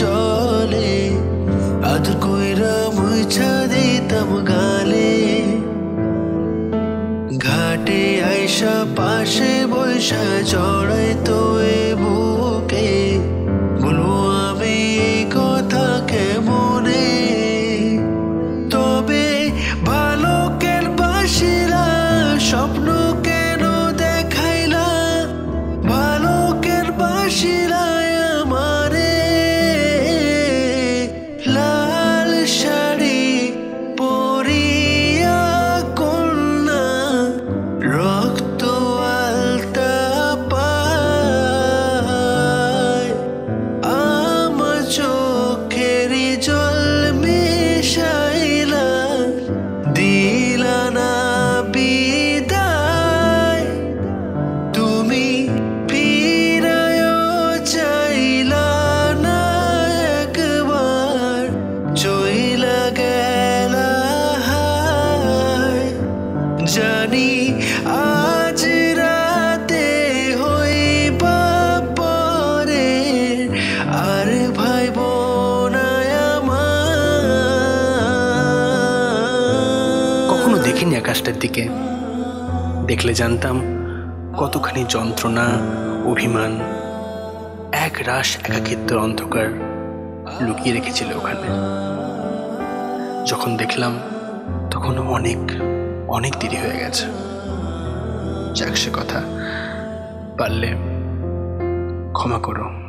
জলে কইরা গালে। ঘাটে আইসা পাশে বৈশা চড়াই তো এ বউ দেখিনি আকাশটার দিকে। দেখলে জানতাম কতখানি যন্ত্রণা, অভিমান, এক রাস একাকিত্বের অন্ধকার লুকিয়ে রেখেছিল ওখানে। যখন দেখলাম, তখন অনেক অনেক দেরি হয়ে গেছে। যাক সে কথা, পারলে ক্ষমা করো।